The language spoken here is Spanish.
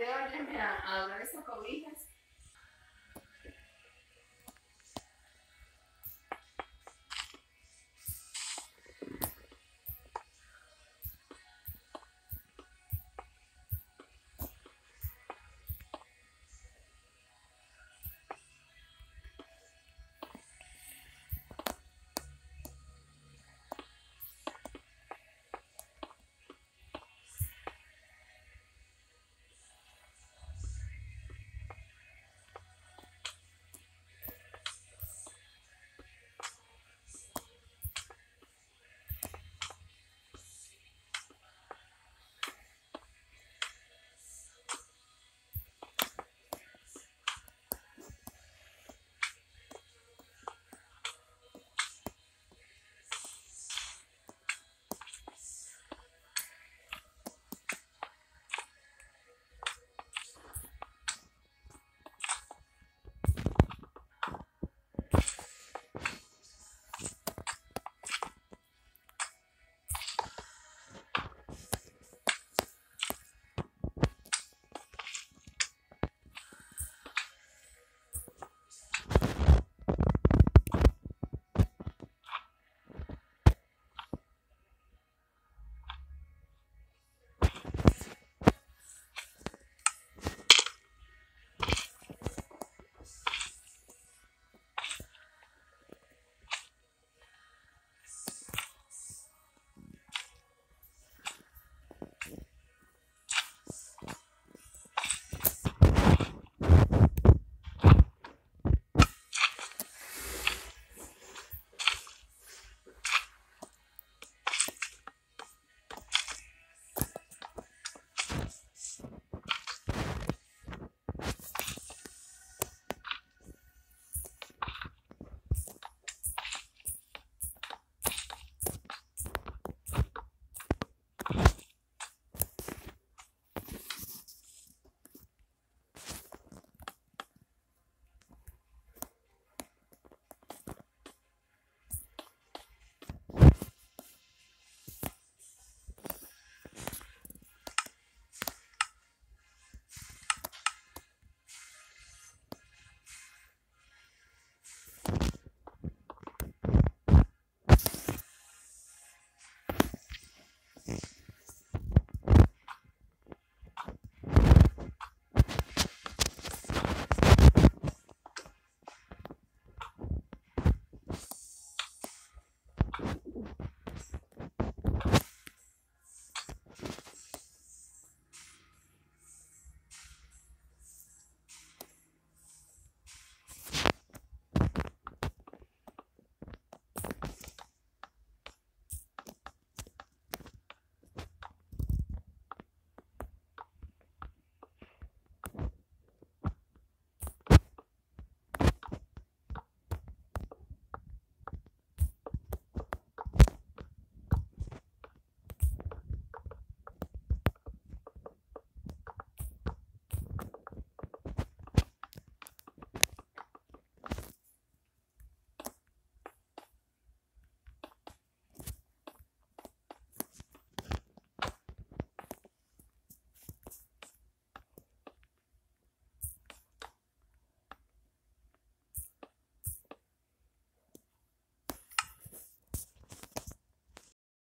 qué orden me a, estas cobijas?